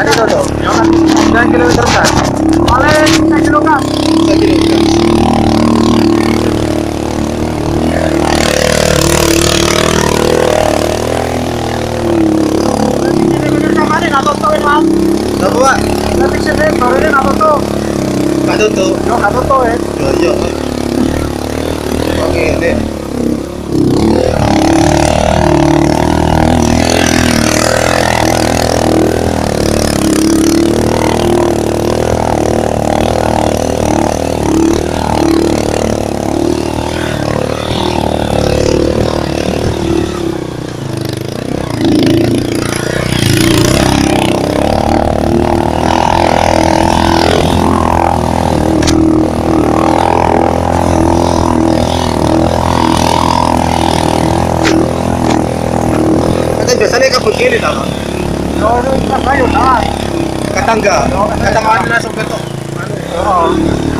dari Dodo jangan kilometer berapa paling saya kilo kan saya kilo Gak tutup. Yo, tutup ya. Yo, yo. Oke, deh. Hindi, saan yung kapagkili na ba? Loro na kayo na. Katanga. Katanga na sa gato. Oo.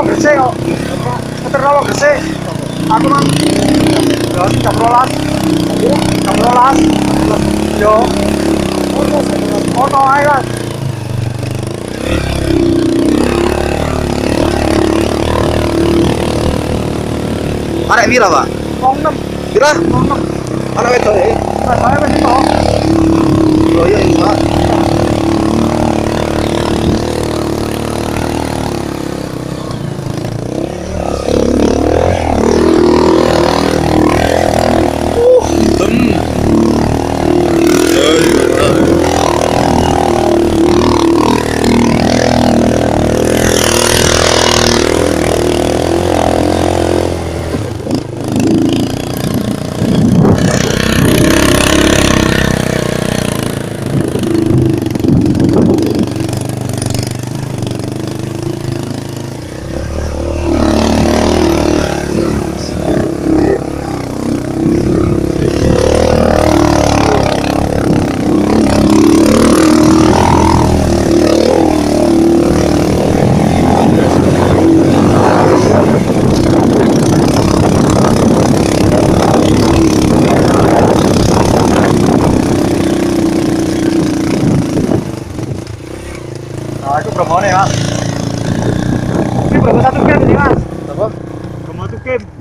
Nopo gresik kok. Ngeter nopo gresik. Aku mang jam rolas. Jam rolas. Yo. Ono ae kan. Arek pira, Pak? Wong nem, Pira? wong nem. Anak wedok ya. Nah, itu promo nih, Mas. Ini promo satu game nih, Mas. Apa? Promo satu game.